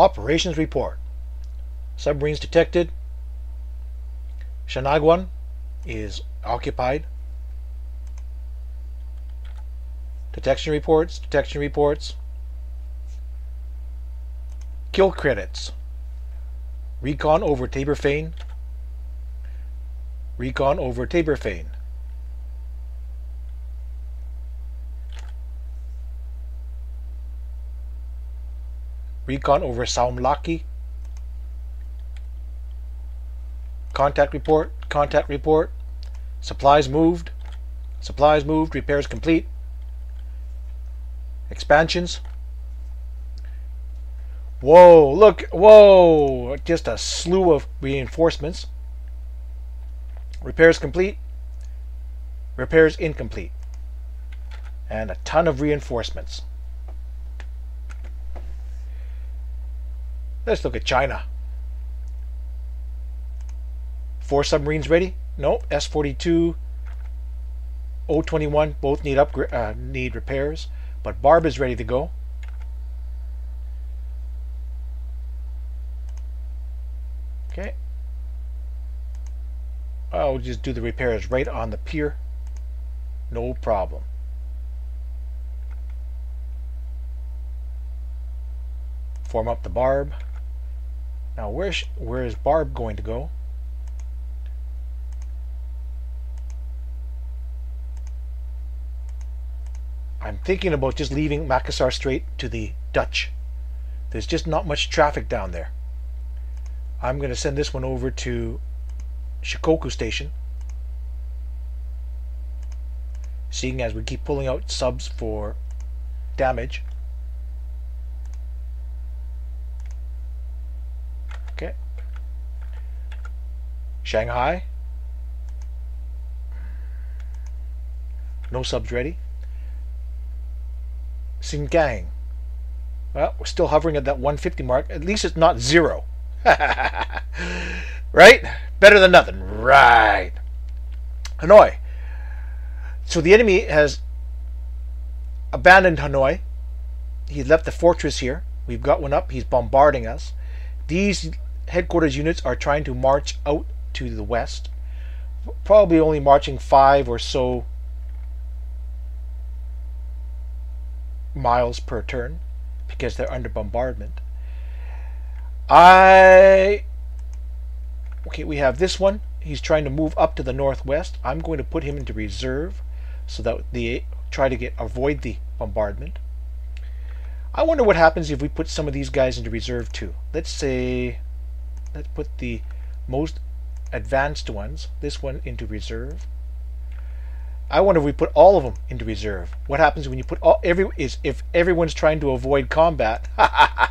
Operations report. Submarines detected. Shanagwan is occupied. Detection reports, detection reports. Kill credits. Recon over Taberfane. Recon over Taberfane. Recon over Saumlaki. Contact report, contact report. Supplies moved. Supplies moved, repairs complete. Expansions. Whoa, look, whoa, just a slew of reinforcements. Repairs complete. Repairs incomplete. And a ton of reinforcements. Let's look at China. Four submarines ready? No. S-42, O-21 both need upgrade, uh, need repairs, but Barb is ready to go. Okay. I'll just do the repairs right on the pier. No problem. Form up the barb. Now where's where is Barb going to go? I'm thinking about just leaving Makassar Strait to the Dutch. There's just not much traffic down there. I'm going to send this one over to Shikoku Station. Seeing as we keep pulling out subs for damage. Shanghai. No subs ready. Xinjiang. Well, we're still hovering at that 150 mark. At least it's not zero. right? Better than nothing. Right. Hanoi. So the enemy has abandoned Hanoi. He left the fortress here. We've got one up. He's bombarding us. These headquarters units are trying to march out to the west. Probably only marching five or so miles per turn because they're under bombardment. I okay, we have this one. He's trying to move up to the northwest. I'm going to put him into reserve so that the try to get avoid the bombardment. I wonder what happens if we put some of these guys into reserve too. Let's say let's put the most advanced ones, this one into reserve. I wonder if we put all of them into reserve. What happens when you put all every is if everyone's trying to avoid combat? uh,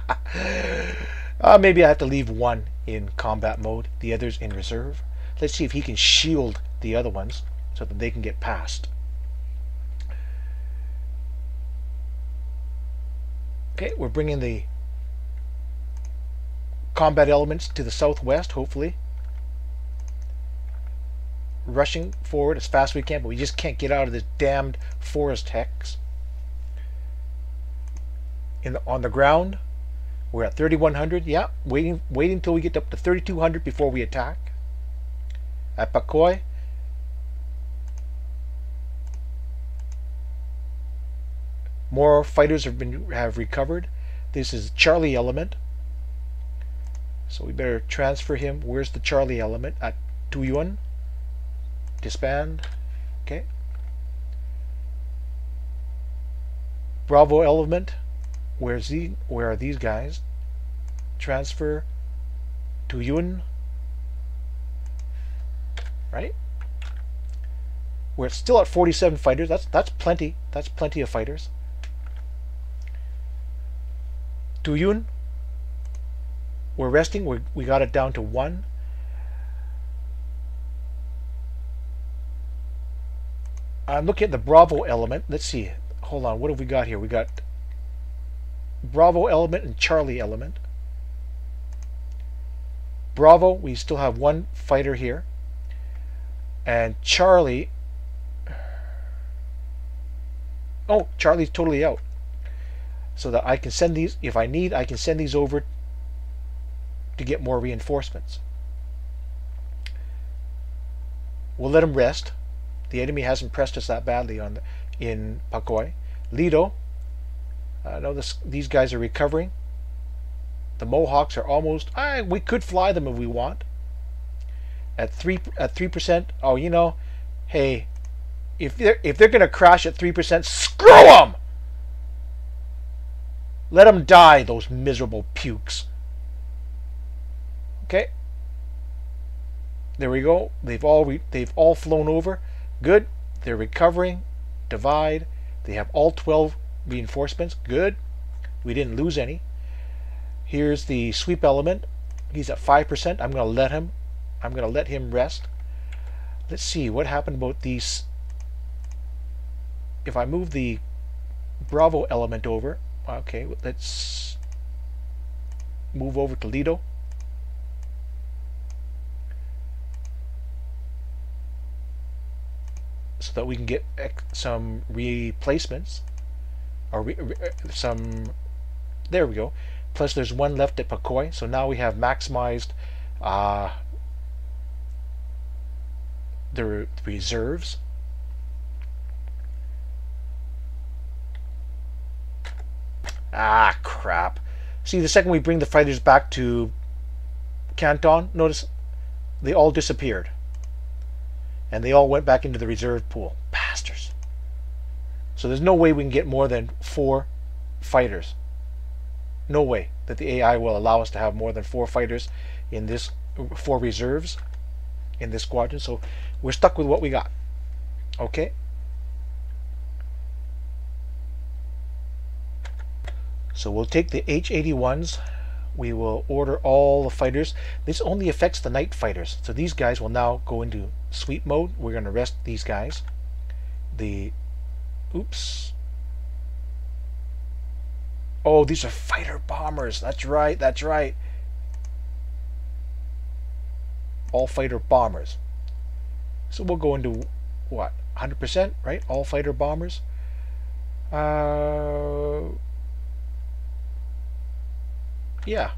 maybe I have to leave one in combat mode, the others in reserve. Let's see if he can shield the other ones so that they can get past. Okay, we're bringing the combat elements to the southwest, hopefully rushing forward as fast as we can, but we just can't get out of this damned forest hex. In the, on the ground, we're at 3100. Yeah, waiting waiting until we get up to 3200 before we attack. At Pakoi, more fighters have been have recovered. This is Charlie element. So we better transfer him. Where's the Charlie element? At Tuyuan disband. Okay. Bravo element. Where's the where are these guys? Transfer to Yun. Right? We're still at 47 fighters. That's that's plenty. That's plenty of fighters. To Yun. We're resting. We we got it down to one. Uh, I'm looking at the Bravo element. Let's see. Hold on. What have we got here? We got Bravo element and Charlie element. Bravo, we still have one fighter here. And Charlie... Oh, Charlie's totally out. So that I can send these, if I need, I can send these over to get more reinforcements. We'll let him rest. The enemy hasn't pressed us that badly on the, in Pakoi. Lido, I know this, these guys are recovering. The Mohawks are almost. I, we could fly them if we want. At three at three percent. Oh, you know, hey, if they're if they're gonna crash at three percent, screw them. Let them die, those miserable pukes. Okay. There we go. They've all they've all flown over. Good. They're recovering. Divide. They have all 12 reinforcements. Good. We didn't lose any. Here's the sweep element. He's at 5%. I'm going to let him. I'm going to let him rest. Let's see what happened about these. If I move the Bravo element over, okay, let's move over to Lido. So that we can get some replacements. Or re, re, some there we go. Plus there's one left at Pakoi so now we have maximized uh, the reserves. Ah crap. See the second we bring the fighters back to Canton notice they all disappeared and they all went back into the reserve pool bastards so there's no way we can get more than four fighters. No way that the AI will allow us to have more than four fighters in this four reserves in this squadron. So we're stuck with what we got. Okay. So we'll take the H-81s. We will order all the fighters. This only affects the night fighters. So these guys will now go into sweep mode. We're going to rest these guys. The Oops. Oh, these are fighter bombers. That's right, that's right. All fighter bombers. So we'll go into what? 100%, right? All fighter bombers. Uh, yeah.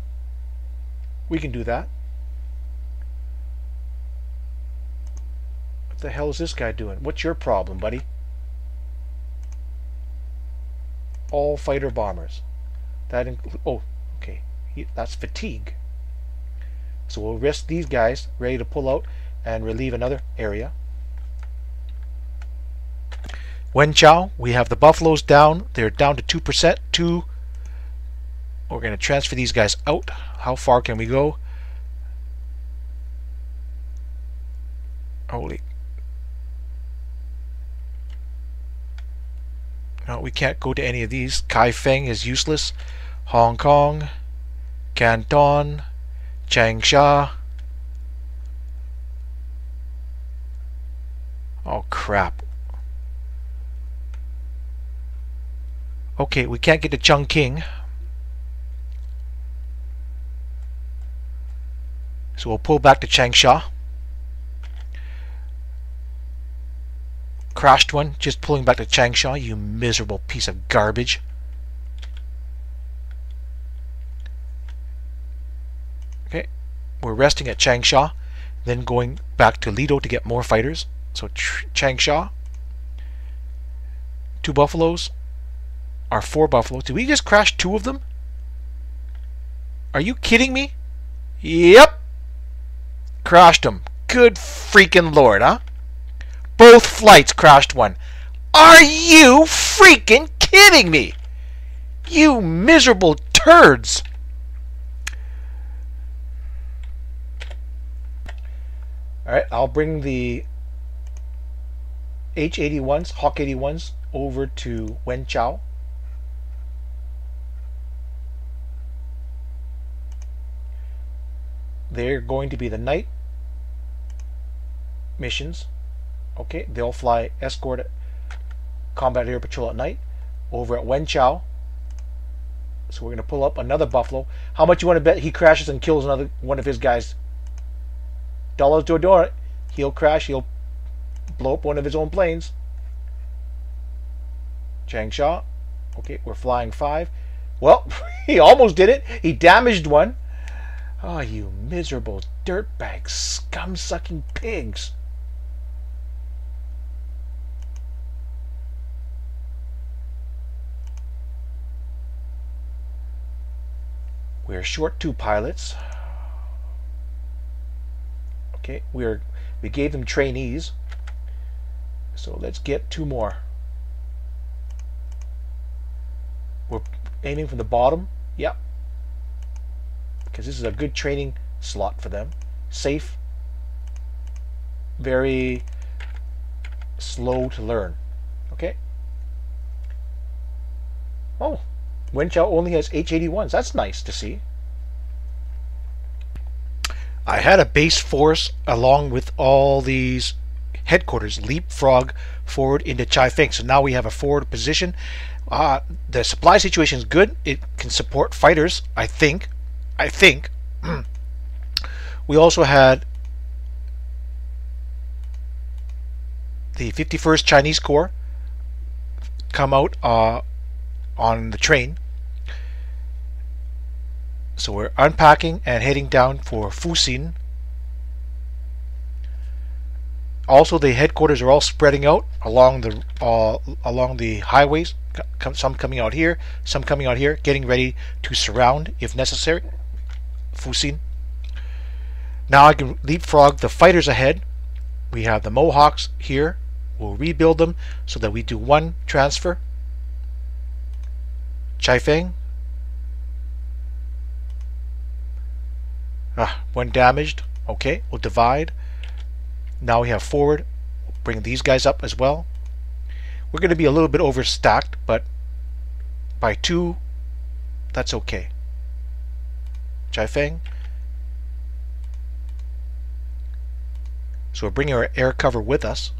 We can do that. What the hell is this guy doing? What's your problem, buddy? all fighter bombers. That oh, okay, that's fatigue. So we'll rest these guys ready to pull out and relieve another area. Wen Chao, we have the Buffaloes down. They're down to 2%. Two. We're going to transfer these guys out. How far can we go? Holy No, we can't go to any of these. Kaifeng is useless. Hong Kong, Canton, Changsha. Oh crap. Okay, we can't get to Chungking. So we'll pull back to Changsha. Crashed one, just pulling back to Changsha, you miserable piece of garbage. Okay, we're resting at Changsha, then going back to Lido to get more fighters. So Changsha, two buffaloes, are four buffaloes. Did we just crash two of them? Are you kidding me? Yep. Crashed them. Good freaking lord, huh? Both flights crashed one. Are you freaking kidding me? You miserable turds. Alright, I'll bring the H-81s, Hawk 81s, over to Wen Chao. They're going to be the night missions Okay, they'll fly escort combat air patrol at night over at Wen Chao. So we're going to pull up another Buffalo. How much you want to bet he crashes and kills another one of his guys? Dollars to a door. He'll crash. He'll blow up one of his own planes. Changsha. Okay, we're flying five. Well, he almost did it. He damaged one. Ah, oh, you miserable dirtbag, scum-sucking pigs. We're short two pilots. Okay, we're we gave them trainees. So let's get two more. We're aiming from the bottom. Yep. Because this is a good training slot for them. Safe. Very slow to learn. Okay. Oh, Wenchao only has H81s. That's nice to see. I had a base force along with all these headquarters leapfrog forward into Chaifeng. So now we have a forward position. Uh, the supply situation is good. It can support fighters, I think. I think. we also had the 51st Chinese Corps come out uh, on the train. So we're unpacking and heading down for Fuxin. Also, the headquarters are all spreading out along the uh, along the highways. Some coming out here, some coming out here, getting ready to surround if necessary. Fuxin. Now I can leapfrog the fighters ahead. We have the Mohawks here. We'll rebuild them so that we do one transfer Chaifeng. Ah, one damaged. Okay, we'll divide. Now we have forward. We'll bring these guys up as well. We're going to be a little bit overstacked, but by two, that's okay. Chaifeng. So we're bringing our air cover with us.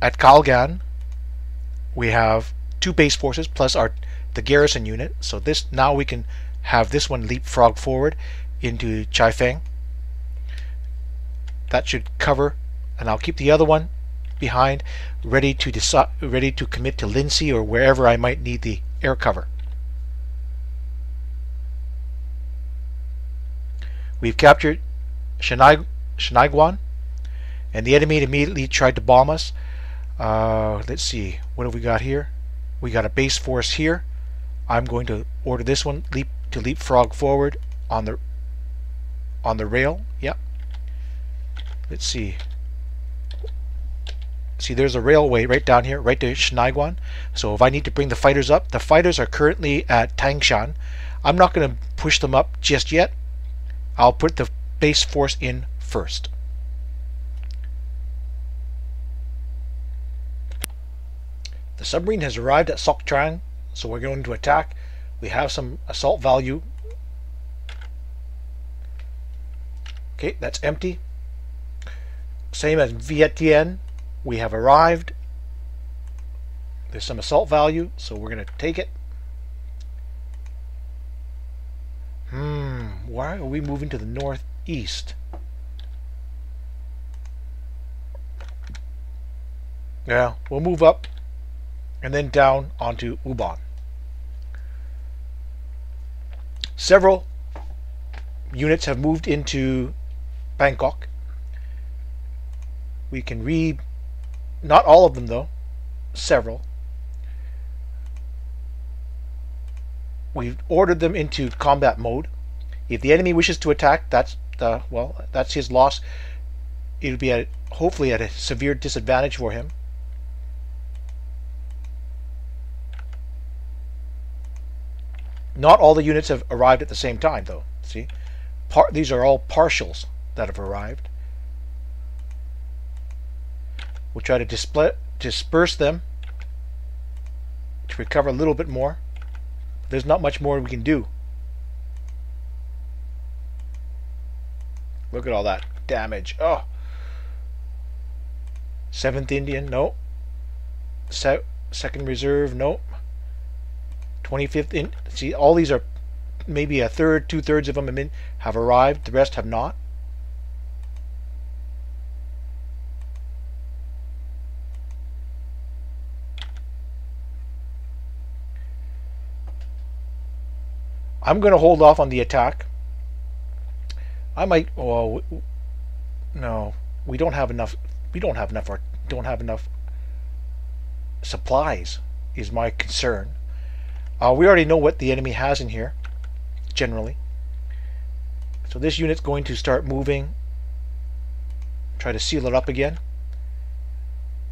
At Kalgan, we have two base forces plus our the garrison unit. So this now we can have this one leapfrog forward into Chaifeng. That should cover, and I'll keep the other one behind, ready to ready to commit to Lindsay or wherever I might need the air cover. We've captured Shenai, and the enemy immediately tried to bomb us. Uh, let's see, what have we got here? We got a base force here. I'm going to order this one leap to leapfrog forward on the on the rail. Yep. Let's see. See, there's a railway right down here, right to Shenai. So if I need to bring the fighters up, the fighters are currently at Tangshan. I'm not going to push them up just yet. I'll put the base force in first. The submarine has arrived at Sok Trang, so we're going to attack. We have some assault value. Okay, that's empty. Same as Vientiane, we have arrived. There's some assault value, so we're going to take it. Hmm, why are we moving to the northeast? Yeah, we'll move up and then down onto Ubon. Several units have moved into Bangkok. We can read, not all of them though, several. We've ordered them into combat mode. If the enemy wishes to attack, that's the well, that's his loss. It'll be at hopefully at a severe disadvantage for him. Not all the units have arrived at the same time, though. See, Par these are all partials that have arrived. We'll try to disperse them to recover a little bit more. There's not much more we can do. Look at all that damage. Oh. Seventh Indian, no. Se second reserve, no. 25th in see all these are maybe a third two-thirds of them have, have arrived the rest have not I'm going to hold off on the attack. I might. Oh, no, we don't have enough. We don't have enough. Or don't have enough supplies. Is my concern. Uh, we already know what the enemy has in here, generally. So this unit's going to start moving. Try to seal it up again.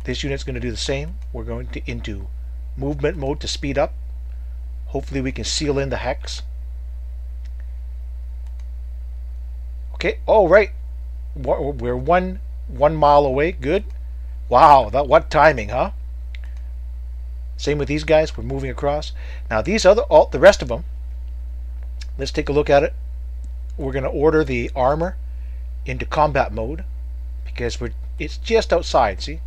This unit's going to do the same. We're going to into movement mode to speed up. Hopefully we can seal in the hex. Okay, oh right. We're one one mile away. Good. Wow, that what timing, huh? Same with these guys. We're moving across. Now these other, all the rest of them. Let's take a look at it. We're going to order the armor into combat mode because we're it's just outside. See,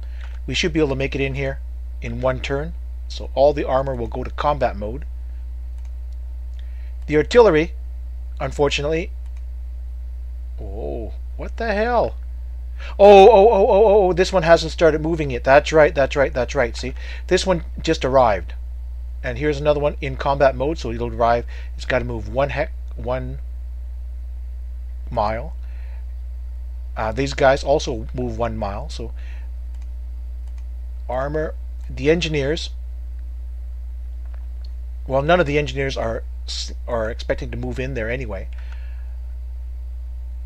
we should be able to make it in here in one turn. So all the armor will go to combat mode. The artillery, unfortunately. Oh, what the hell? Oh, oh, oh, oh, oh, this one hasn't started moving yet. That's right, that's right, that's right. See, this one just arrived. And here's another one in combat mode, so it'll arrive. It's got to move one heck, one mile. Uh, these guys also move one mile, so armor. The engineers. Well, none of the engineers are are expecting to move in there anyway.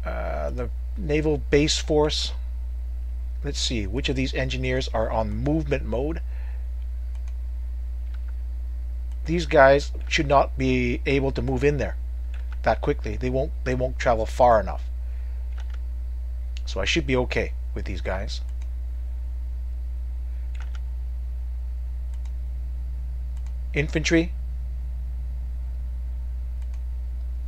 Uh, the naval base force. Let's see which of these engineers are on movement mode. These guys should not be able to move in there that quickly. They won't they won't travel far enough. So I should be okay with these guys. Infantry.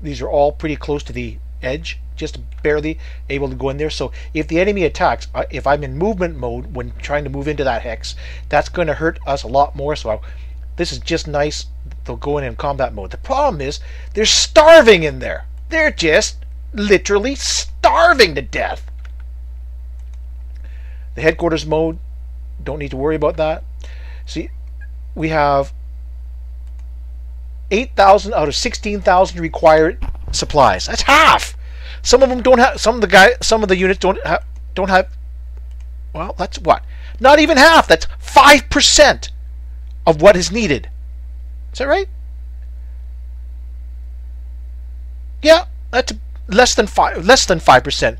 These are all pretty close to the edge, just barely able to go in there. So if the enemy attacks, if I'm in movement mode when trying to move into that hex, that's going to hurt us a lot more. So this is just nice. They'll go in in combat mode. The problem is they're starving in there. They're just literally starving to death. The headquarters mode, don't need to worry about that. See, we have 8,000 out of 16,000 required supplies. That's half. Some of them don't have. Some of the guy. Some of the units don't. Don't have. Well, that's what. Not even half. That's five percent of what is needed. Is that right? Yeah, that's less than five. Less than five percent.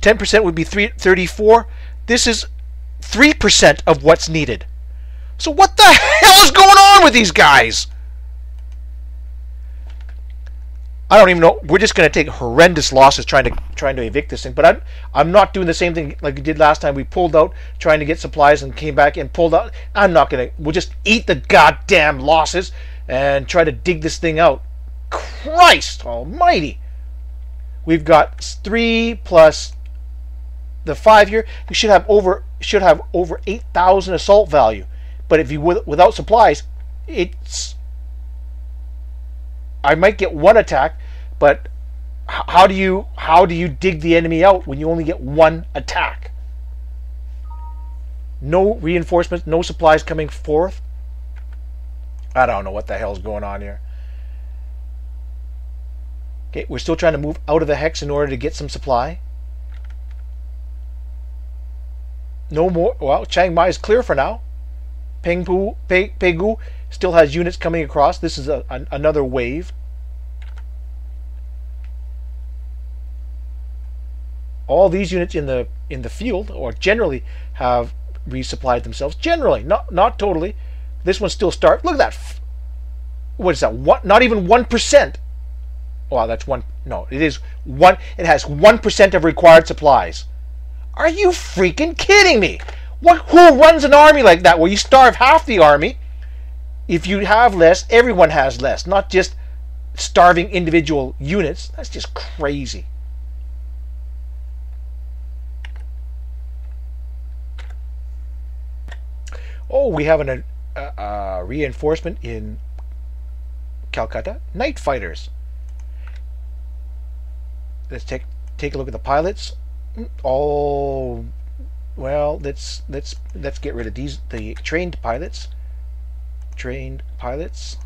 Ten percent would be three thirty-four. This is three percent of what's needed. So what the hell is going on with these guys? I don't even know. We're just going to take horrendous losses trying to trying to evict this thing. But I'm I'm not doing the same thing like we did last time. We pulled out trying to get supplies and came back and pulled out. I'm not going to. We'll just eat the goddamn losses and try to dig this thing out. Christ Almighty! We've got three plus the five here. We should have over should have over eight thousand assault value. But if you without supplies, it's I might get one attack, but how do you how do you dig the enemy out when you only get one attack? No reinforcements, no supplies coming forth. I don't know what the hell's going on here. Okay, we're still trying to move out of the hex in order to get some supply. No more. Well, Chiang Mai is clear for now. Pengpu, Pe, Pegu still has units coming across. This is a, an, another wave. All these units in the in the field, or generally, have resupplied themselves. Generally, not not totally. This one still start. Look at that. What is that? What? Not even one percent. Wow, that's one. No, it is one. It has one percent of required supplies. Are you freaking kidding me? What? Who runs an army like that where you starve half the army if you have less, everyone has less, not just starving individual units. That's just crazy. Oh, we have an, a, a reinforcement in Calcutta. Night fighters. Let's take take a look at the pilots. Oh, well, let's let's let's get rid of these the trained pilots trained pilots.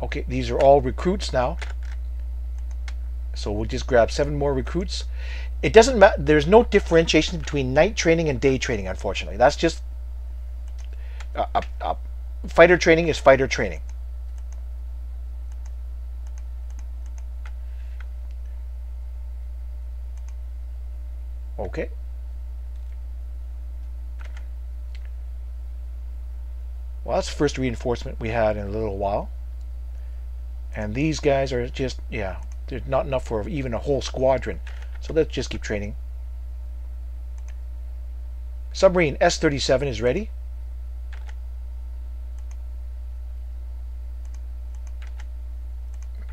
Okay, these are all recruits now. So we'll just grab seven more recruits. It doesn't matter. There's no differentiation between night training and day training, unfortunately. That's just fighter training is fighter training. Okay. Well, that's the first reinforcement we had in a little while. And these guys are just, yeah, they're not enough for even a whole squadron. So let's just keep training. Submarine S-37 is ready.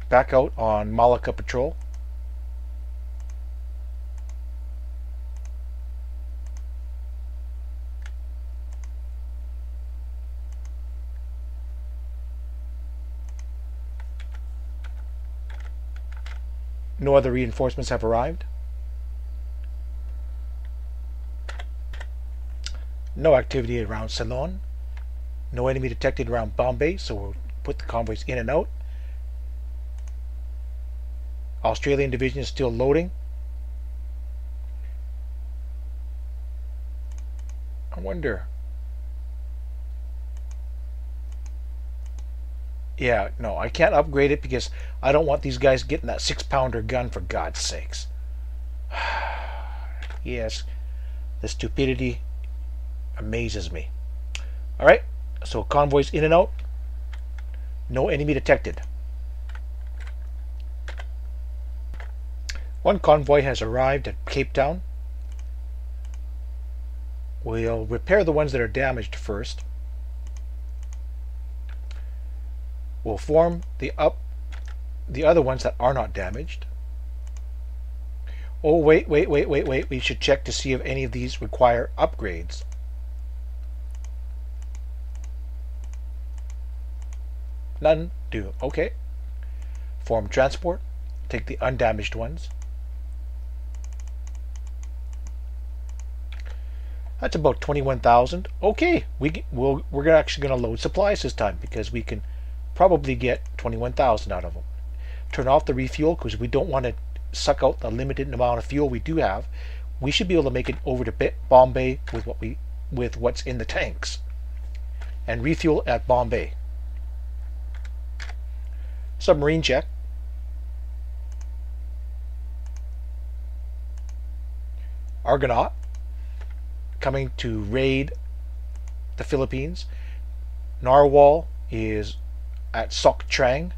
Back out on Malacca patrol. No other reinforcements have arrived. No activity around Ceylon. No enemy detected around Bombay, so we'll put the convoys in and out. Australian division is still loading. I wonder Yeah, no, I can't upgrade it because I don't want these guys getting that six pounder gun for God's sakes. yes, the stupidity amazes me. Alright, so convoys in and out. No enemy detected. One convoy has arrived at Cape Town. We'll repair the ones that are damaged first. We'll form the up the other ones that are not damaged. Oh, wait, wait, wait, wait, wait. We should check to see if any of these require upgrades. None do. Okay. Form transport. Take the undamaged ones. That's about 21,000. Okay, we we'll, we're actually going to load supplies this time because we can probably get 21,000 out of them. Turn off the refuel because we don't want to suck out the limited amount of fuel we do have. We should be able to make it over to Bombay with what we with what's in the tanks. And refuel at Bombay. Submarine check. Argonaut coming to raid the Philippines. Narwhal is at Sok Trang.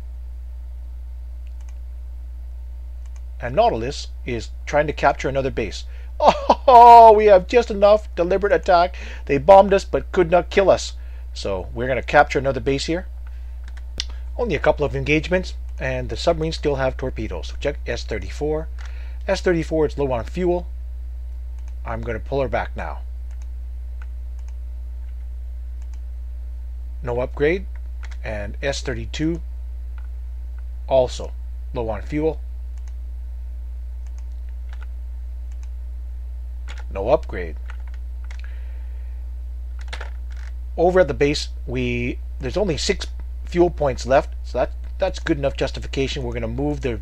And Nautilus is trying to capture another base. Oh, we have just enough deliberate attack. They bombed us but could not kill us. So we're going to capture another base here. Only a couple of engagements, and the submarines still have torpedoes. So check S-34. S-34 is low on fuel. I'm going to pull her back now. No upgrade and S32 also low on fuel. No upgrade. Over at the base, we there's only six fuel points left, so that that's good enough justification. We're going to move the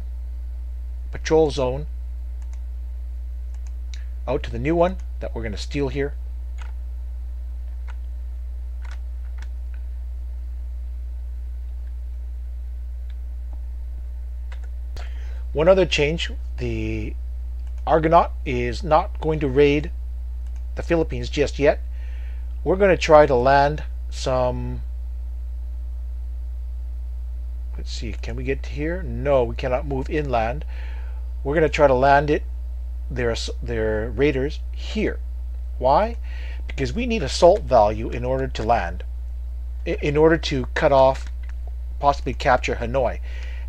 patrol zone out to the new one that we're going to steal here. One other change, the Argonaut is not going to raid the Philippines just yet. We're going to try to land some let's see, can we get here? No, we cannot move inland. We're going to try to land it, their, their raiders, here. Why? Because we need assault value in order to land, in order to cut off, possibly capture Hanoi.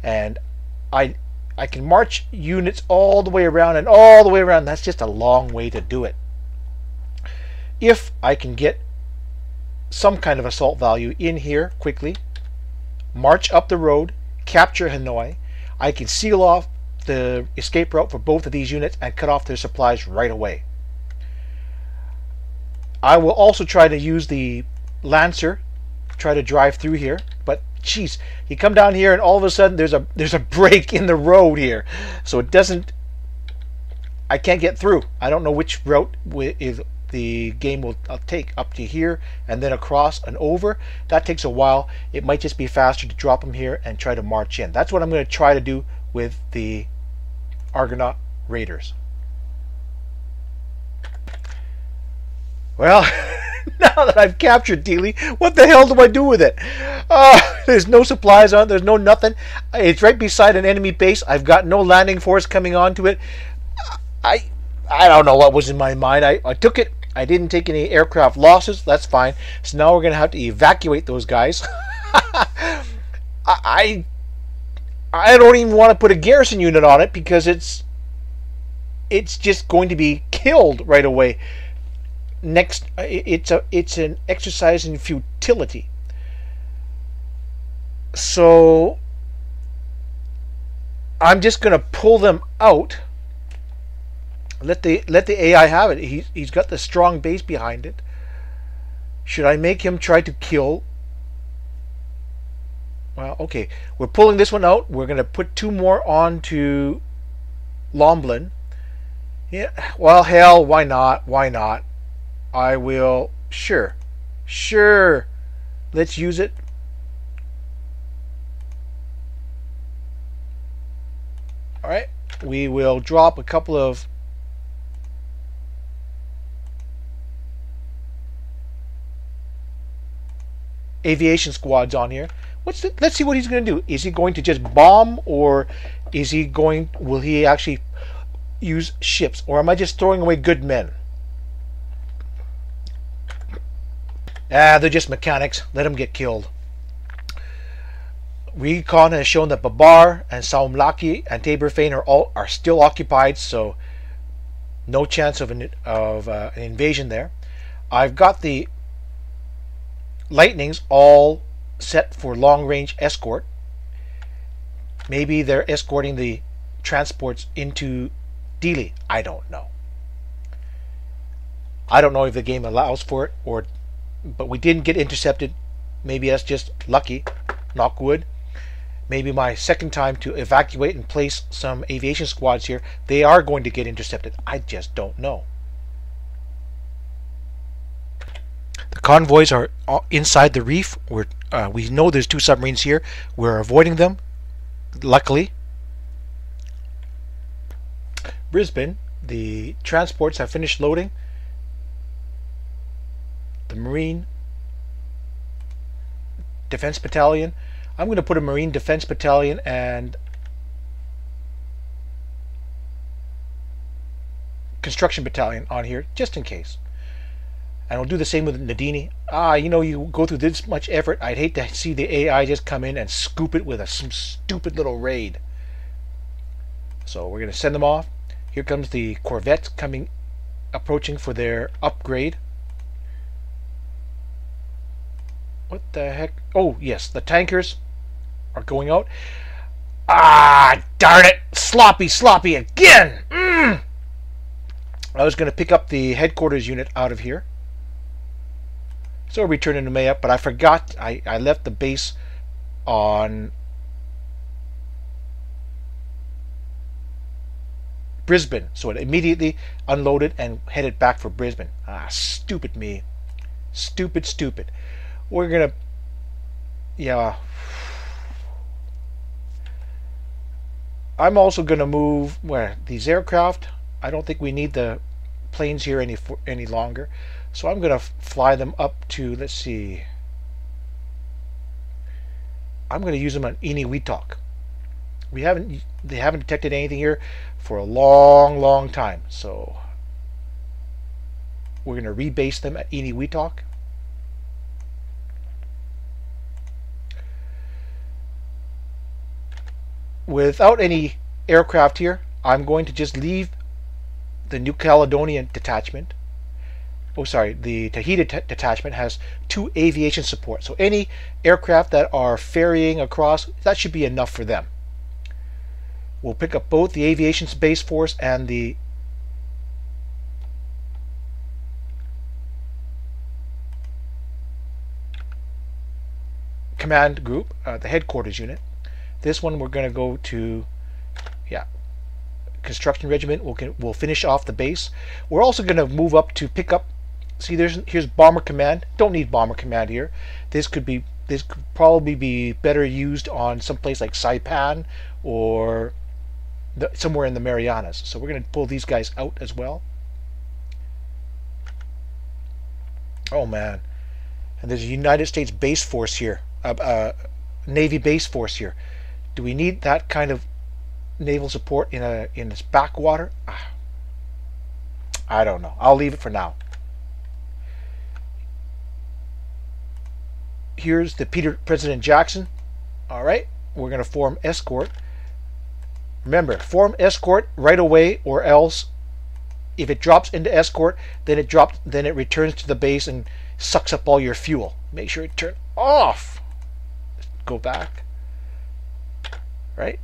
And I I can march units all the way around and all the way around. That's just a long way to do it. If I can get some kind of assault value in here quickly, march up the road, capture Hanoi, I can seal off the escape route for both of these units and cut off their supplies right away. I will also try to use the Lancer try to drive through here. But jeez, you come down here and all of a sudden there's a there's a break in the road here, so it doesn't. I can't get through. I don't know which route is the game will uh, take up to here and then across and over. That takes a while. It might just be faster to drop them here and try to march in. That's what I'm going to try to do with the Argonaut Raiders. Well, now that I've captured Dili, what the hell do I do with it? Uh, there's no supplies on it. There's no nothing. It's right beside an enemy base. I've got no landing force coming onto it. I I don't know what was in my mind. I, I took it. I didn't take any aircraft losses. That's fine. So now we're going to have to evacuate those guys. I I don't even want to put a garrison unit on it because it's it's just going to be killed right away next it's a it's an exercise in futility so I'm just going to pull them out let the let the AI have it. He, he's got the strong base behind it. Should I make him try to kill? Well okay. We're pulling this one out. We're going to put two more on to Lomblin. Yeah well hell why not? Why not? I will, sure, sure, let's use it. All right, we will drop a couple of aviation squads on here. What's the, let's see what he's going to do. Is he going to just bomb or is he going will he actually use ships or am I just throwing away good men? Ah, they're just mechanics. Let them get killed. Recon has shown that Babar and Saumlaki and Taberfane are all are still occupied, so no chance of an of uh, an invasion there. I've got the lightnings all set for long range escort. Maybe they're escorting the transports into Dili. I don't know. I don't know if the game allows for it or but we didn't get intercepted. Maybe that's just lucky, knock wood. Maybe my second time to evacuate and place some aviation squads here, they are going to get intercepted. I just don't know. Convoys are inside the reef. We're, uh, we know there's two submarines here. We're avoiding them, luckily. Brisbane, the transports have finished loading the Marine Defense Battalion. I'm going to put a Marine Defense Battalion and Construction Battalion on here just in case. And I'll do the same with Nadini. Ah, you know, you go through this much effort. I'd hate to see the AI just come in and scoop it with a, some stupid little raid. So we're going to send them off. Here comes the Corvette coming, approaching for their upgrade. What the heck? Oh, yes, the tankers are going out. Ah, darn it! Sloppy, sloppy again! Mm. I was going to pick up the headquarters unit out of here. So I'll return into Mayup, but I forgot. I, I left the base on Brisbane. So it immediately unloaded and headed back for Brisbane. Ah, stupid me. Stupid, stupid we're gonna yeah I'm also gonna move where these aircraft I don't think we need the planes here any any longer so I'm gonna fly them up to let's see. I'm gonna use them on Eniwetok we haven't they haven't detected anything here for a long long time. So we're going to rebase them at Eniwetok without any aircraft here, I'm going to just leave the New Caledonian detachment. Oh, sorry, the Tahiti detachment has two aviation support. So any aircraft that are ferrying across, that should be enough for them. We'll pick up both the aviation base force and the command group, uh, the headquarters unit. This one we're going to go to, yeah, construction regiment. We'll we'll finish off the base. We're also going to move up to pick up. See, there's here's bomber command. Don't need bomber command here. This could be this could probably be better used on some place like Saipan or the, somewhere in the Marianas. So we're going to pull these guys out as well. Oh man, and there's a United States base force here, uh, uh, Navy base force here. Do we need that kind of naval support in a in this backwater? Ah, I don't know. I'll leave it for now. Here's the Peter President Jackson. All right, we're going to form escort. Remember, form escort right away, or else if it drops into escort, then it drops, then it returns to the base and sucks up all your fuel. Make sure it turn off. Go back. Right?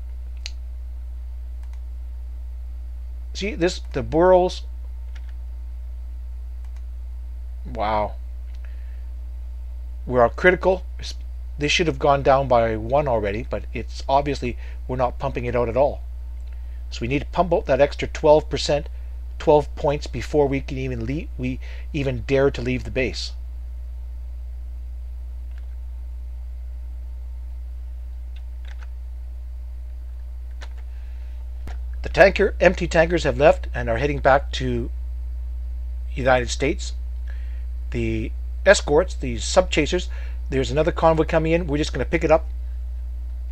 See this the burrows. Wow. We are critical. This should have gone down by one already, but it's obviously we're not pumping it out at all. So we need to pump out that extra 12%, 12 points before we can even leave, we even dare to leave the base. The tanker, empty tankers have left and are heading back to United States. The escorts, these sub chasers, there's another convoy coming in. We're just going to pick it up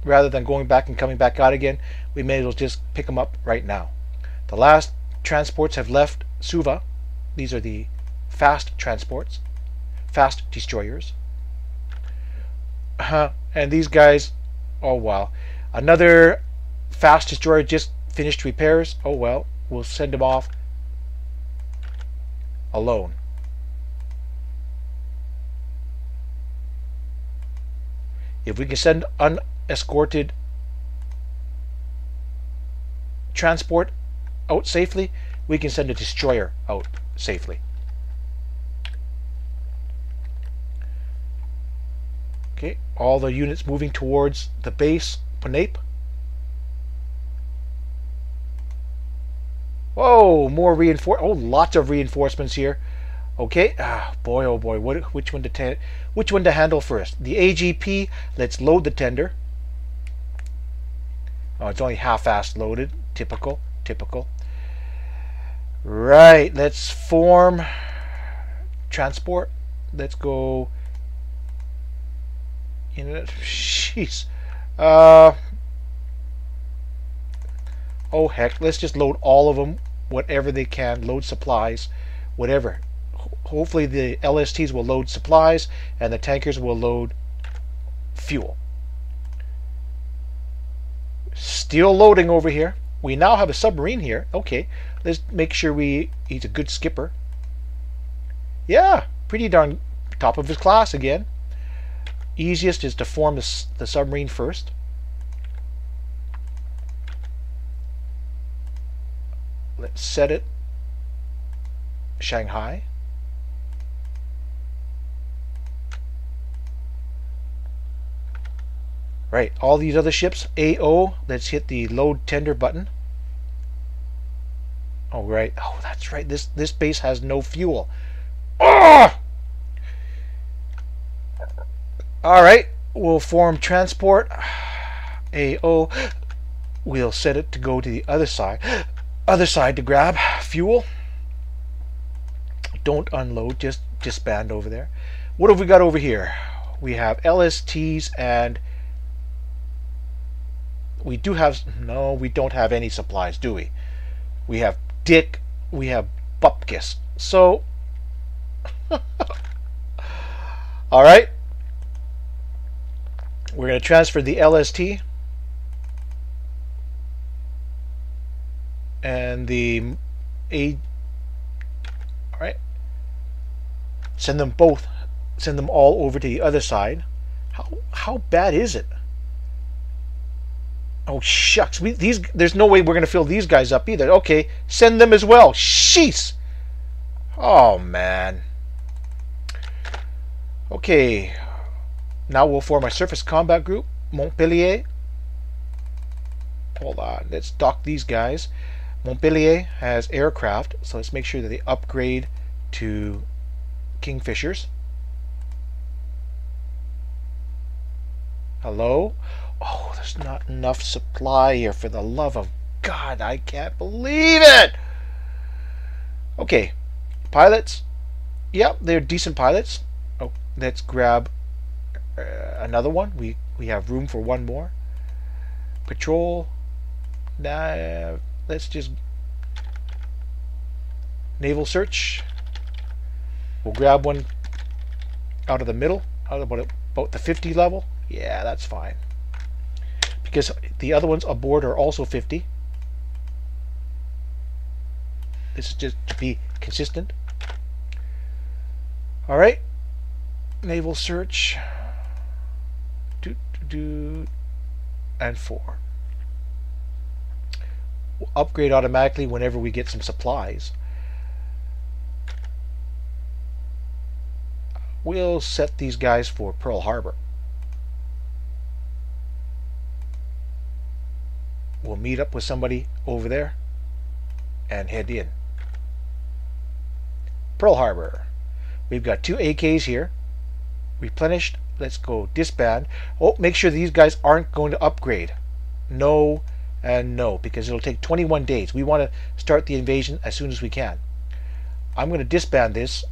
rather than going back and coming back out again. We may as well just pick them up right now. The last transports have left Suva. These are the fast transports, fast destroyers. Uh, and these guys, oh wow. Another fast destroyer just finished repairs. Oh well, we'll send him off alone. If we can send unescorted transport out safely, we can send a destroyer out safely. Okay, all the units moving towards the base, Ponape. Whoa, more reinforce. Oh, lots of reinforcements here. Okay, ah, boy, oh boy, what, which one to which one to handle first? The AGP. Let's load the tender. Oh, it's only half-assed loaded. Typical, typical. Right, let's form transport. Let's go. In it, jeez. Uh. Oh heck, let's just load all of them, whatever they can. Load supplies, whatever hopefully the LSTs will load supplies and the tankers will load fuel. Still loading over here. We now have a submarine here. Okay, let's make sure we he's a good skipper. Yeah, pretty darn top of his class again. Easiest is to form the, the submarine first. Let's set it Shanghai. Right, all these other ships, AO, let's hit the load tender button. Oh, right. Oh, that's right. This this base has no fuel. Oh! All right, we'll form transport. AO, we'll set it to go to the other side. Other side to grab fuel. Don't unload, just disband over there. What have we got over here? We have LSTs and we do have no, we don't have any supplies, do we? We have Dick, we have Bupkis. So, all right, we're going to transfer the LST and the A. All right, send them both, send them all over to the other side. How how bad is it? Oh shucks, we, these there's no way we're gonna fill these guys up either. Okay, send them as well. Sheesh. Oh man. Okay. Now we'll form a surface combat group, Montpelier. Hold on, let's dock these guys. Montpelier has aircraft, so let's make sure that they upgrade to Kingfishers. Hello? Oh, there's not enough supply here for the love of God. I can't believe it. Okay, pilots. Yep, they're decent pilots. Oh, let's grab uh, another one. We we have room for one more. Patrol. Nah, let's just naval search. We'll grab one out of the middle, out of about, about the 50 level. Yeah, that's fine. Because the other ones aboard are also 50. This is just to be consistent. All right. Naval search. Do, do, do. And four. We'll upgrade automatically whenever we get some supplies. We'll set these guys for Pearl Harbor. We'll meet up with somebody over there and head in. Pearl Harbor. We've got two AKs here. Replenished. Let's go disband. Oh, make sure these guys aren't going to upgrade. No and no, because it'll take 21 days. We want to start the invasion as soon as we can. I'm going to disband this.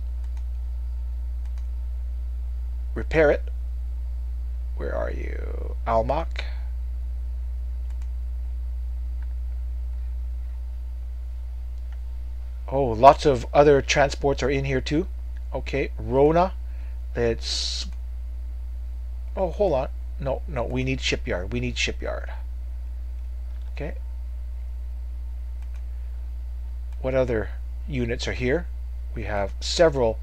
Repair it. Where are you? Almaack. Oh, lots of other transports are in here too. Okay, Rona. Let's. Oh, hold on. No, no, we need shipyard. We need shipyard. Okay. What other units are here? We have several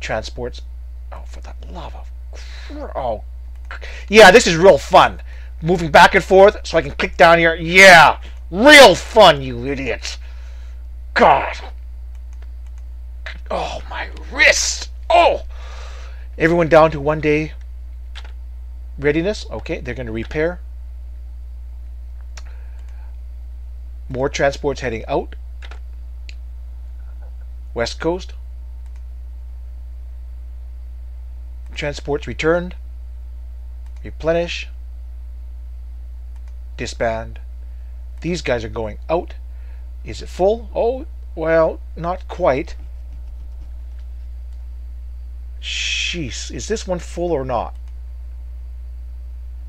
transports. Oh, for the love of. Oh. Yeah, this is real fun. Moving back and forth so I can click down here. Yeah! Real fun, you idiots! God. Oh, my wrist. Oh. Everyone down to one day readiness. Okay, they're going to repair. More transports heading out. West Coast. Transports returned. Replenish. Disband. These guys are going out. Is it full? Oh, well, not quite. Jeez, is this one full or not?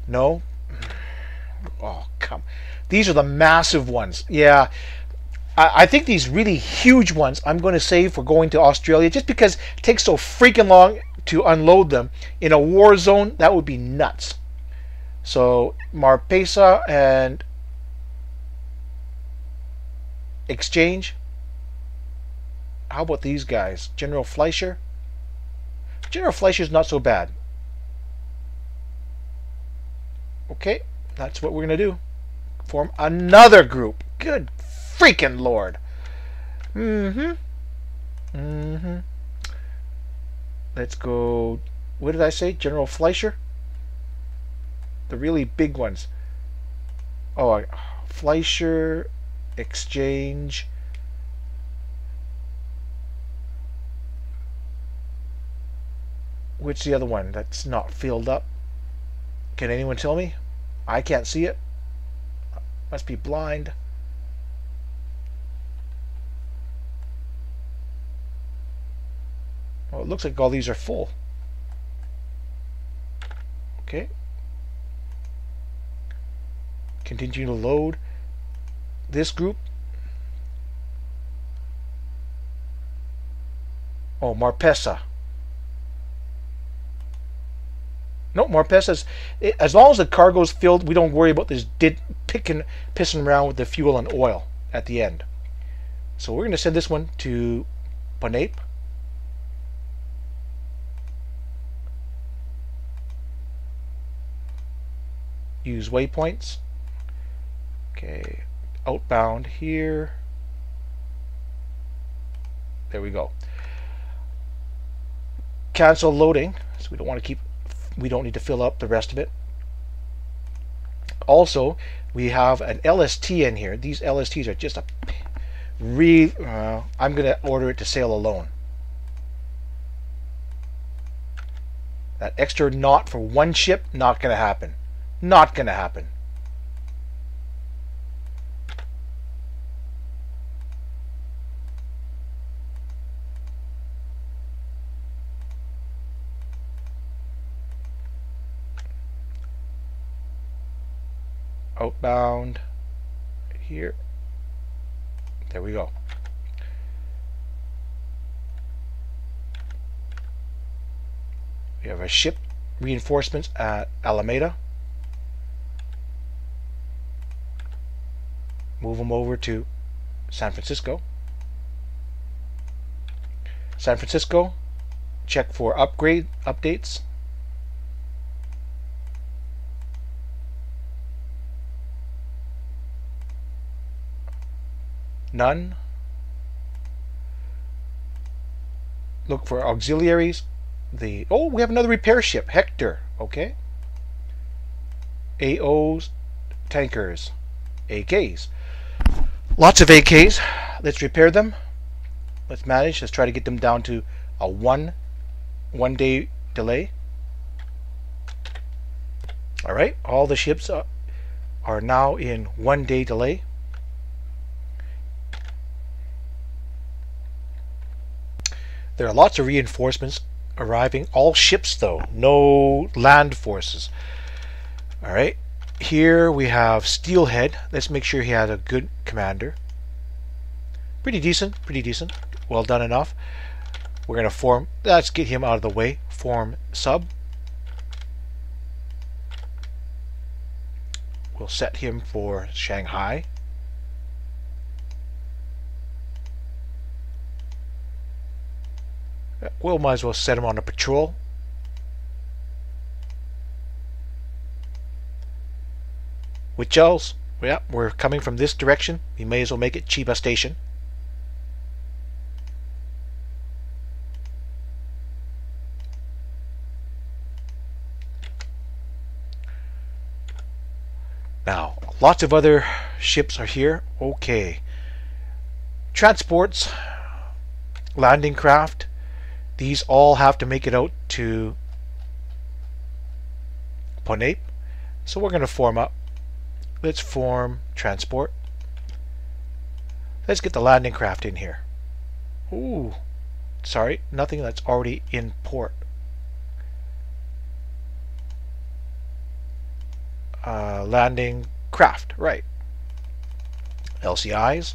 No? Oh, come. These are the massive ones. Yeah, I, I think these really huge ones I'm going to save for going to Australia just because it takes so freaking long to unload them. In a war zone, that would be nuts. So, Marpesa and Exchange. How about these guys? General Fleischer? General Fleischer's not so bad. Okay, that's what we're going to do. Form another group. Good freaking lord. Mm-hmm. Mm-hmm. Let's go... What did I say? General Fleischer? The really big ones. Oh, Fleischer exchange. Which the other one that's not filled up? Can anyone tell me? I can't see it. Must be blind. Well it looks like all these are full. Okay. Continue to load this group? Oh Marpesa no Marpesa's eh, as long as the cargo is filled we don't worry about this did picking pissing around with the fuel and oil at the end. So we're going to send this one to Ponape use waypoints. Okay outbound here. There we go. Cancel loading, so we don't want to keep We don't need to fill up the rest of it. Also, we have an LST in here. These LSTs are just a re. Uh, I'm going to order it to sail alone. That extra knot for one ship, not going to happen. Not going to happen. Outbound here. There we go. We have a ship reinforcements at Alameda. Move them over to San Francisco. San Francisco, check for upgrade updates. None. Look for auxiliaries. The oh, we have another repair ship, Hector. Okay. AOs, tankers, AKs. Lots of AKs. Let's repair them. Let's manage. Let's try to get them down to a one one day delay. All right. All the ships are now in one day delay. There are lots of reinforcements arriving. All ships, though, no land forces. All right. Here we have Steelhead. Let's make sure he has a good commander. Pretty decent. Pretty decent. Well done enough. We're going to form. Let's get him out of the way. Form sub. We'll set him for Shanghai. We'll might as well set him on a patrol. With Charles, yeah, we're coming from this direction. We may as well make it Chiba Station. Now, lots of other ships are here. Okay. Transports, landing craft, these all have to make it out to Ponape. So we're going to form up. Let's form transport. Let's get the landing craft in here. Ooh, sorry, nothing that's already in port. Uh, landing craft, right. LCIs.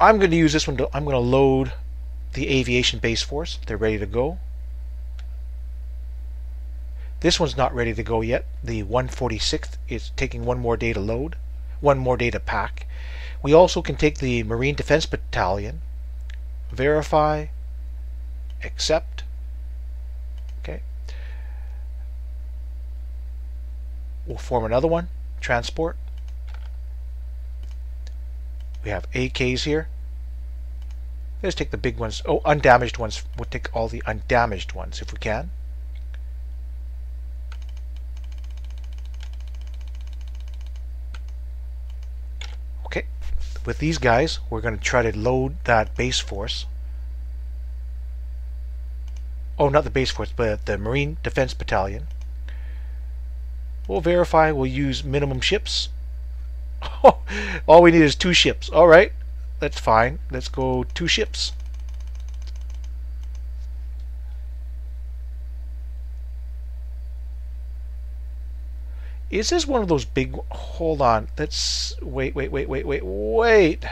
I'm going to use this one to, I'm going to load the aviation base force. They're ready to go. This one's not ready to go yet. The 146th is taking one more day to load, one more day to pack. We also can take the Marine Defense Battalion, verify, accept. Okay. We'll form another one, transport. We have AKs here. Let's take the big ones. Oh, undamaged ones. We'll take all the undamaged ones if we can. Okay, with these guys, we're going to try to load that base force. Oh, not the base force, but the Marine Defense Battalion. We'll verify. We'll use minimum ships. all we need is two ships. All right that's fine. Let's go two ships. Is this one of those big... Hold on. Let's... Wait, wait, wait, wait, wait, wait.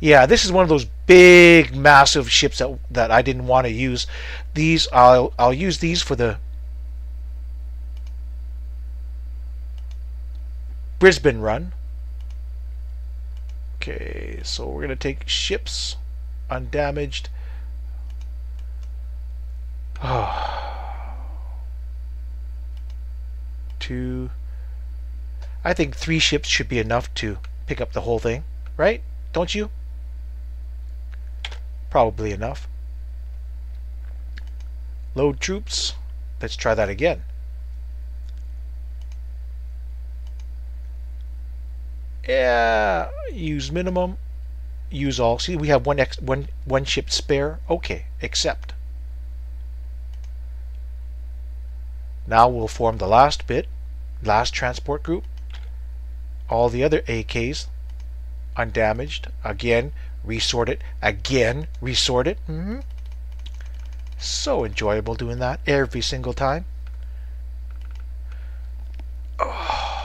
Yeah, this is one of those big, massive ships that that I didn't want to use. These, I'll I'll use these for the Brisbane run. Okay, so we're going to take ships undamaged. Two. I think three ships should be enough to pick up the whole thing, right? Don't you? Probably enough. Load troops. Let's try that again. Yeah, use minimum. Use all. See, we have one ex one one ship spare. Okay, accept. Now we'll form the last bit, last transport group. All the other AKs undamaged. Again, resort it. Again, resort it. Mm -hmm. So enjoyable doing that every single time. Oh.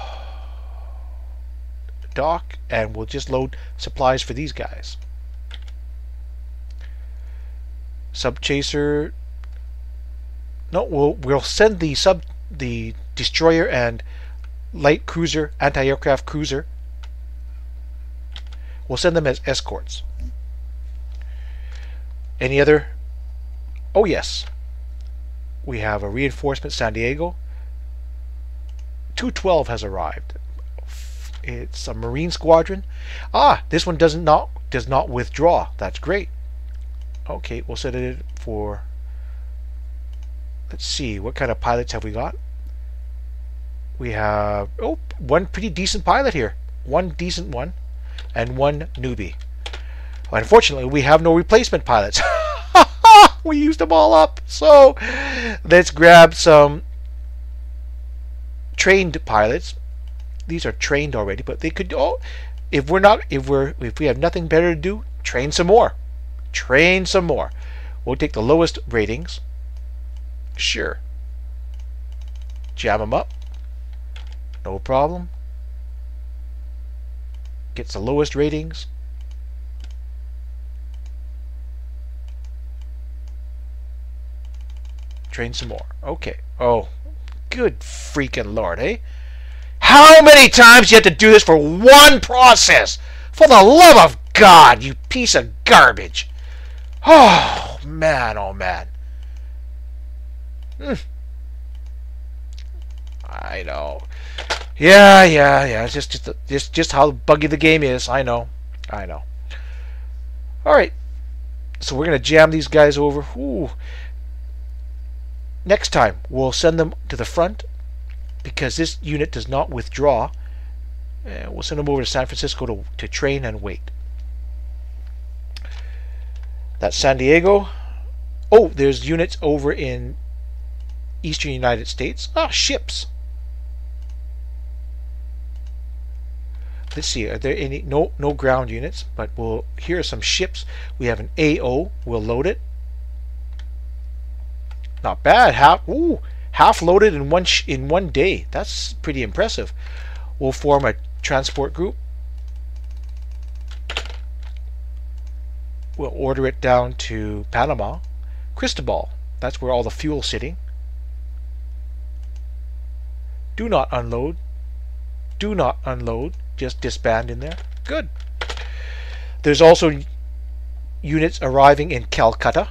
Dock, and we'll just load supplies for these guys. Sub chaser. No, we'll we'll send the sub the destroyer and light cruiser anti-aircraft cruiser. We'll send them as escorts. Any other Oh, yes. We have a reinforcement San Diego. 212 has arrived. It's a Marine squadron. Ah, this one doesn't not does not withdraw. That's great. Okay, we'll set it for let's see, what kind of pilots have we got? We have oh one pretty decent pilot here. One decent one and one newbie. Unfortunately, we have no replacement pilots. we used them all up. So let's grab some trained pilots. These are trained already, but they could oh if we're not if we're if we have nothing better to do, train some more. Train some more. We'll take the lowest ratings. Sure. Jam them up. No problem. Gets the lowest ratings. Train some more. Okay. Oh, good freaking lord, eh? How many times you have to do this for one process? For the love of God, you piece of garbage. Oh, man, oh, man. Hmm. I know. Yeah, yeah, yeah. It's just, just, just, just how buggy the game is. I know. I know. All right. So we're gonna jam these guys over. Ooh. Next time, we'll send them to the front because this unit does not withdraw. Uh, we'll send them over to San Francisco to, to train and wait. That's San Diego. Oh, there's units over in eastern United States. Ah, ships. Let's see, are there any, no, no ground units, but we'll, here are some ships. We have an AO, we'll load it. Not bad. Half ooh, half loaded in one in one day. That's pretty impressive. We'll form a transport group. We'll order it down to Panama. Cristobal. That's where all the fuel's sitting. Do not unload. Do not unload. Just disband in there. Good. There's also units arriving in Calcutta.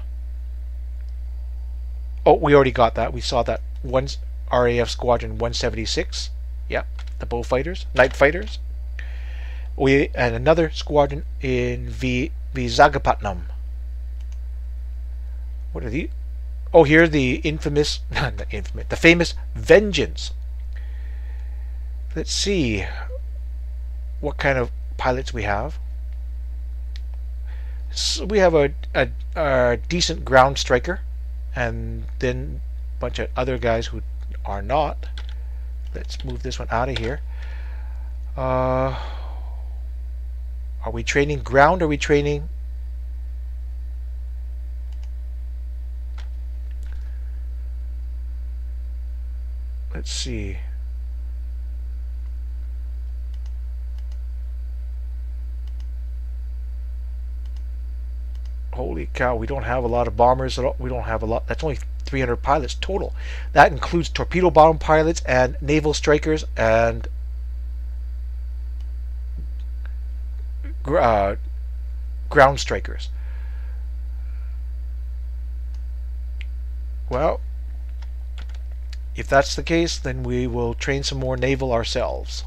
Oh, we already got that. We saw that one RAF Squadron 176. Yeah, the Beaufighters, night fighters. We and another squadron in v Visakhapatnam. What are these? Oh, here the infamous, not the infamous, the famous Vengeance. Let's see what kind of pilots we have. So we have a, a, a decent ground striker and then bunch of other guys who are not. Let's move this one out of here. Uh, are we training ground? Are we training? Let's see. holy cow, we don't have a lot of bombers at all. We don't have a lot. That's only 300 pilots total. That includes torpedo bomb pilots and naval strikers and uh, ground strikers. Well, if that's the case, then we will train some more naval ourselves.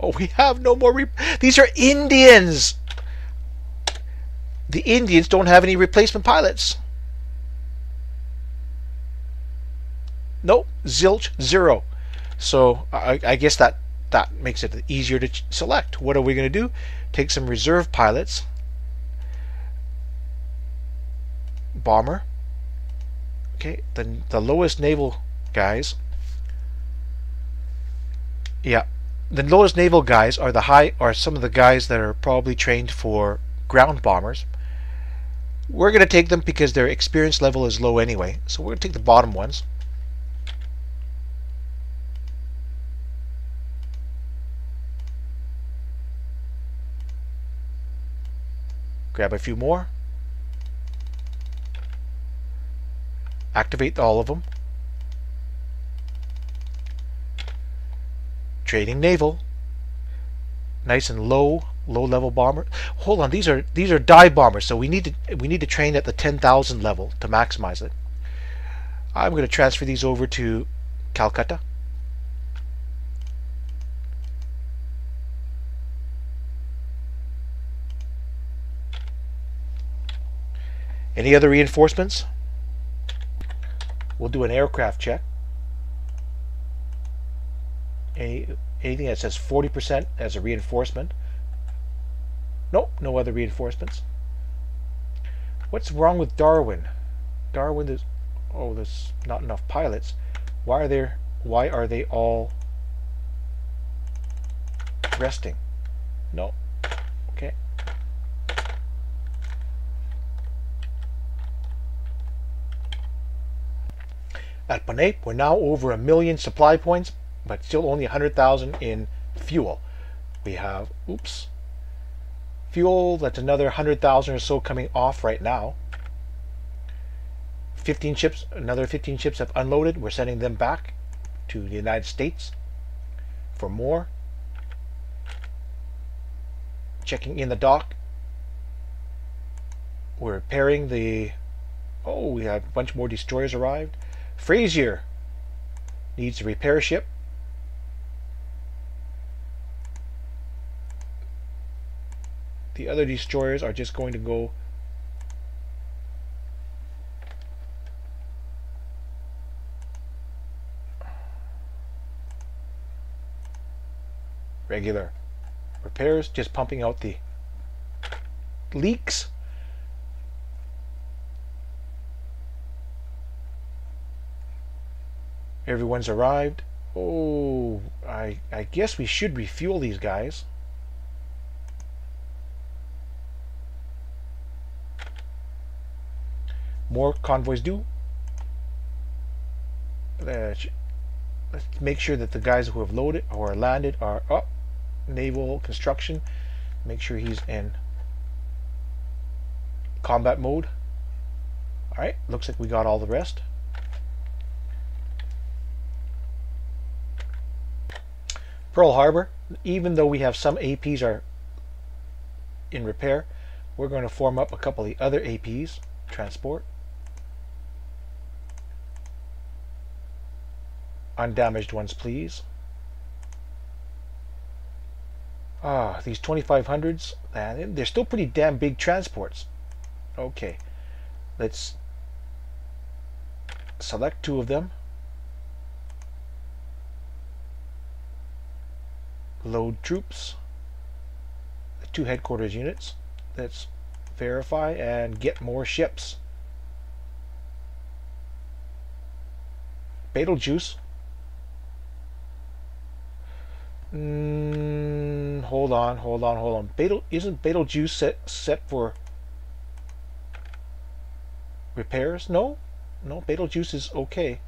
Oh, we have no more. These are Indians. The Indians don't have any replacement pilots. Nope, zilch, zero. So I, I guess that that makes it easier to select. What are we going to do? Take some reserve pilots. Bomber. Okay, the the lowest naval guys. Yeah, the lowest naval guys are the high are some of the guys that are probably trained for ground bombers. We're going to take them because their experience level is low anyway. So we're going to take the bottom ones. Grab a few more. Activate all of them. Trading naval. Nice and low, low level bomber. Hold on, these are these are dive bombers, so we need to we need to train at the 10,000 level to maximize it. I'm going to transfer these over to Calcutta. Any other reinforcements? We'll do an aircraft check. Any, anything that says 40% as a reinforcement. Nope, no other reinforcements. What's wrong with Darwin? Darwin is oh there's not enough pilots. Why are there why are they all resting? No. Okay. At Ponape, we're now over a million supply points, but still only 100,000 in fuel. We have, oops, fuel, that's another 100,000 or so coming off right now. 15 ships, another 15 ships have unloaded. We're sending them back to the United States for more. Checking in the dock. We're repairing the, oh, we have a bunch more destroyers arrived. Frazier needs a repair ship. The other destroyers are just going to go regular repairs, just pumping out the leaks. Everyone's arrived. Oh, I, I guess we should refuel these guys. More convoys do. Let's make sure that the guys who have loaded or landed are up. Naval construction. Make sure he's in combat mode. Alright, looks like we got all the rest. Pearl Harbor, even though we have some APs are in repair, we're going to form up a couple of the other APs, transport. Undamaged ones, please. Ah, these 2500s, man, they're still pretty damn big transports. Okay, let's select two of them. load troops, the two headquarters units. Let's verify and get more ships. Betelgeuse. Mm, hold on, hold on, hold on. Betel isn't Betelgeuse set set for repairs? No, no. Betelgeuse is okay.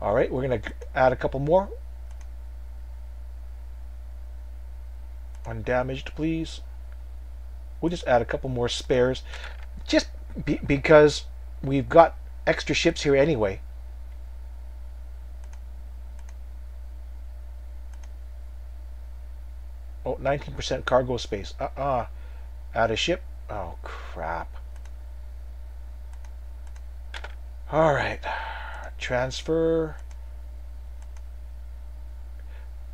All right, we're going to add a couple more. Undamaged, please. We'll just add a couple more spares. Just be because we've got extra ships here anyway. Oh, 19% cargo space. Uh-uh. Add a ship. Oh, crap. All right transfer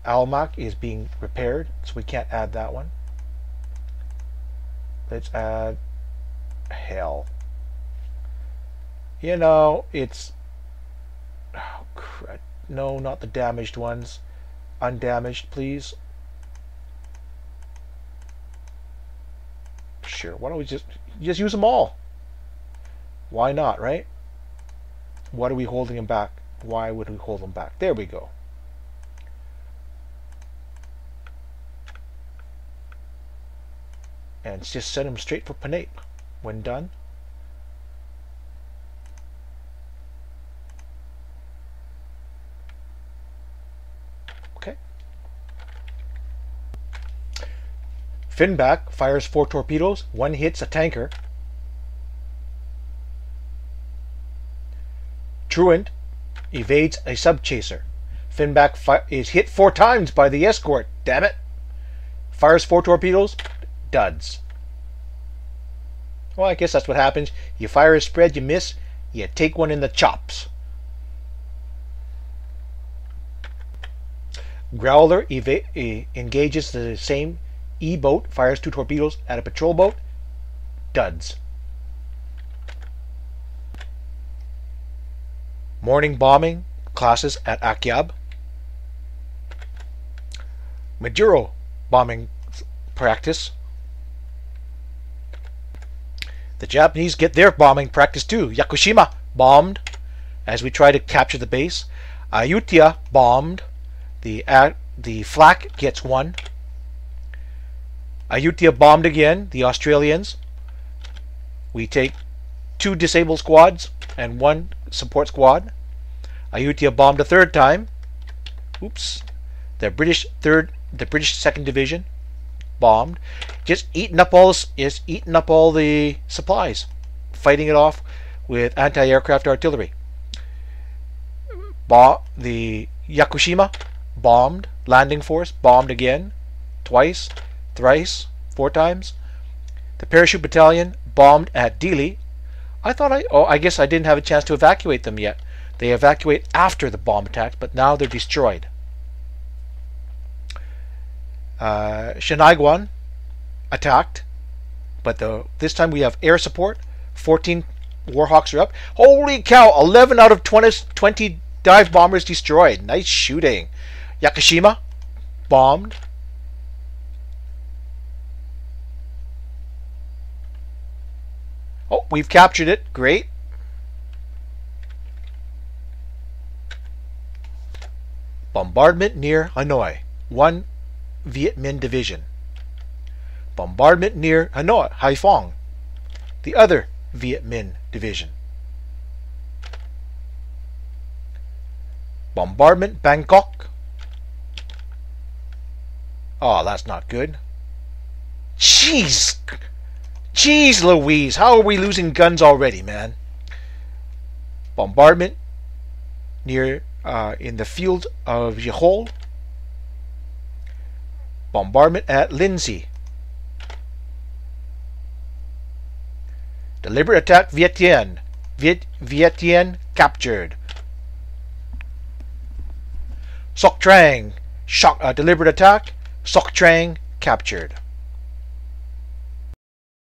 Almaack is being repaired, so we can't add that one. Let's add hell. You know, it's oh crud. No, not the damaged ones. Undamaged, please. Why don't we just just use them all? Why not, right? What are we holding them back? Why would we hold them back? There we go. And just send them straight for Ponape. When done, Okay. Finback fires four torpedoes. One hits a tanker. Truant evades a subchaser. Finback is hit four times by the escort. Damn it. Fires four torpedoes. Duds. Well, I guess that's what happens. You fire a spread, you miss, you take one in the chops. Growler engages the same E-boat, fires two torpedoes at a patrol boat. Duds. Morning bombing classes at Akyab. Maduro bombing practice. The Japanese get their bombing practice too. Yakushima bombed as we try to capture the base. Ayutthaya bombed. The uh, the flak gets one. Ayutthaya bombed again. The Australians. We take two disabled squads and one support squad. Ayutthaya bombed a third time. Oops. The British third, the British second division bombed. Just eating up all is eating up all the supplies, fighting it off with anti-aircraft artillery. Ba the Yakushima bombed, landing force bombed again, twice, thrice, four times. The parachute battalion bombed at Dili. I thought I, oh, I guess I didn't have a chance to evacuate them yet. They evacuate after the bomb attack, but now they're destroyed. Uh, attacked, but the, this time we have air support. 14 Warhawks are up. Holy cow! 11 out of 20, 20 dive bombers destroyed. Nice shooting. Yakushima bombed. Oh, we've captured it. Great. Bombardment near Hanoi. One Viet Minh Division. Bombardment near Hanoi, Haiphong. The other Viet Minh Division. Bombardment Bangkok. Oh, that's not good. Jeez! Jeez Louise, how are we losing guns already, man? Bombardment near uh, in the field of Jehol. Bombardment at Lindsay. Deliberate attack Vientiane. Viet Vientiane captured. Sok Trang. Shock, uh, deliberate attack. Sok Trang captured.